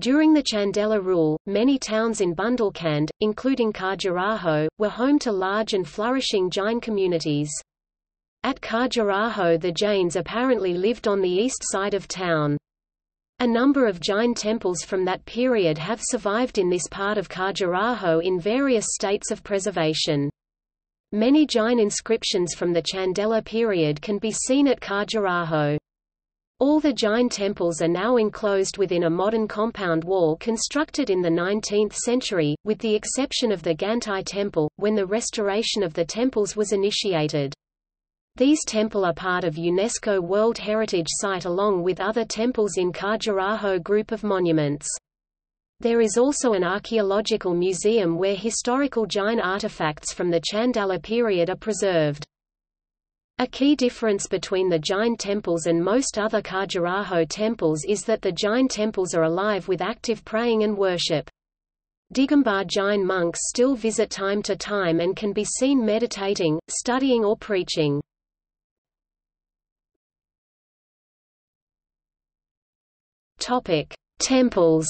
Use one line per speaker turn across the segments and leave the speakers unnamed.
During the Chandela rule, many towns in Bundelkhand, including Khajuraho, were home to large and flourishing Jain communities. At Khajuraho the Jains apparently lived on the east side of town. A number of Jain temples from that period have survived in this part of Khajuraho in various states of preservation. Many Jain inscriptions from the Chandela period can be seen at Khajuraho. All the Jain temples are now enclosed within a modern compound wall constructed in the 19th century, with the exception of the Ghantai temple, when the restoration of the temples was initiated. These temple are part of UNESCO World Heritage Site along with other temples in Khajuraho group of monuments. There is also an archaeological museum where historical Jain artifacts from the Chandela period are preserved. A key difference between the Jain temples and most other Khajuraho temples is that the Jain temples are alive with active praying and worship. Digambar Jain monks still visit time to time and can be seen meditating, studying or preaching. Temples.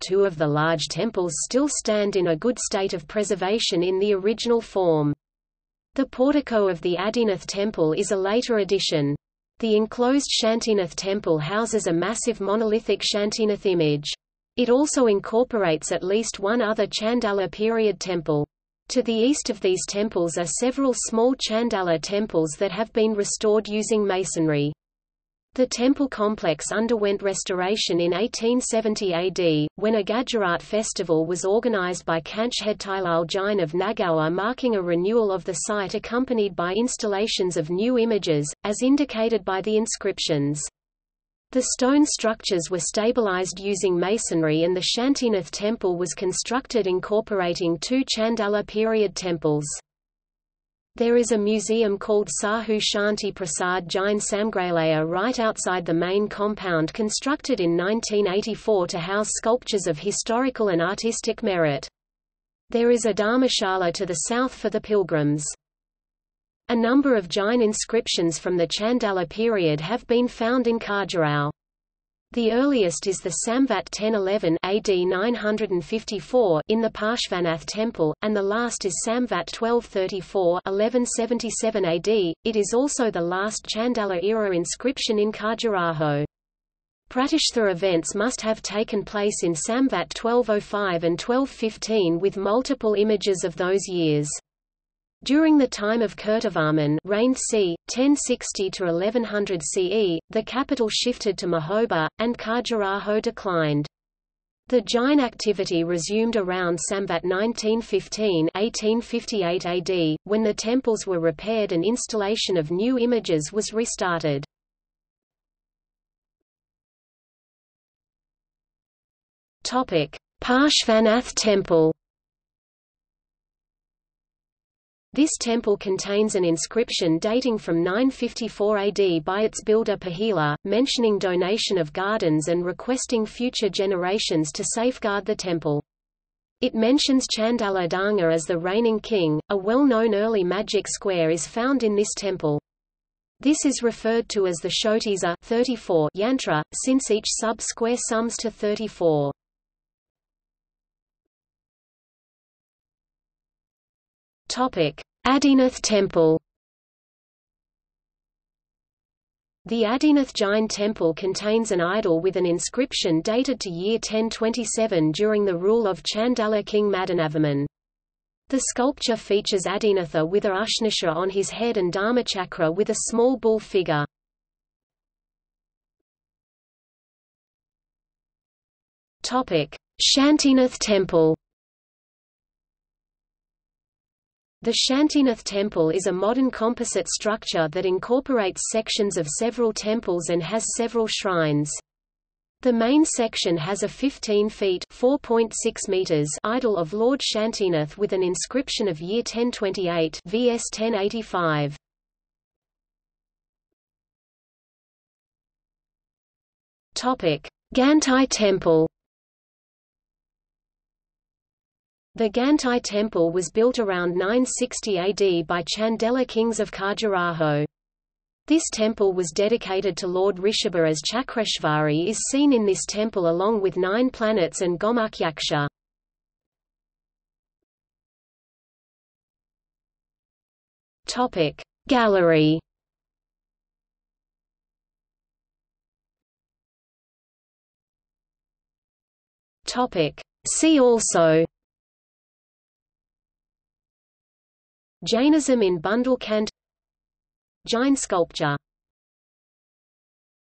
Two of the large temples still stand in a good state of preservation in the original form. The portico of the Adinath temple is a later addition. The enclosed Shantinath temple houses a massive monolithic Shantinath image. It also incorporates at least one other Chandela period temple. To the east of these temples are several small Chandela temples that have been restored using masonry. The temple complex underwent restoration in 1870 AD, when a Gajrath festival was organized by Kanchhedtilal Jain of Nagaur marking a renewal of the site accompanied by installations of new images, as indicated by the inscriptions. The stone structures were stabilized using masonry and the Shantinath temple was constructed incorporating two Chandela period temples. There is a museum called Sahu Shanti Prasad Jain Samgralaya right outside the main compound constructed in 1984 to house sculptures of historical and artistic merit. There is a Dharmashala to the south for the pilgrims. A number of Jain inscriptions from the Chandela period have been found in Khajuraho. The earliest is the Samvat 1011 AD 954 in the Parshvanath temple, and the last is Samvat 1234 1177 AD. It is also the last Chandela-era inscription in Khajuraho. Pratishtha events must have taken place in Samvat 1205 and 1215 with multiple images of those years. During the time of Kirtavarman reigned c. 1060–1100 CE, the capital shifted to Mahoba, and Khajuraho declined. The Jain activity resumed around Samvat 1915 1858 AD, when the temples were repaired and installation of new images was restarted. Parshvanath temple This temple contains an inscription dating from 954 AD by its builder Pahila, mentioning donation of gardens and requesting future generations to safeguard the temple. It mentions Chandela Dhanga as the reigning king. A well-known early magic square is found in this temple. This is referred to as the Chautisa 34 yantra, since each sub-square sums to 34. Adinath Temple. The Adinath Jain temple contains an idol with an inscription dated to year 1027 during the rule of Chandela king Madanavarman. The sculpture features Adinatha with a Ushnisha on his head and Dharmachakra with a small bull figure. Shantinath temple The Shantinath temple is a modern composite structure that incorporates sections of several temples and has several shrines. The main section has a 15 feet (4.6 meters) idol of Lord Shantinath with an inscription of year 1028 vs 1085. Topic: Ghantai Temple The Ghantai temple was built around 960 AD by Chandela kings of Khajuraho. This temple was dedicated to Lord Rishabha as Chakreshvari is seen in this temple along with nine planets and Gomukhyaksha. Topic Gallery See also Jainism in Bundelkhand Jain sculpture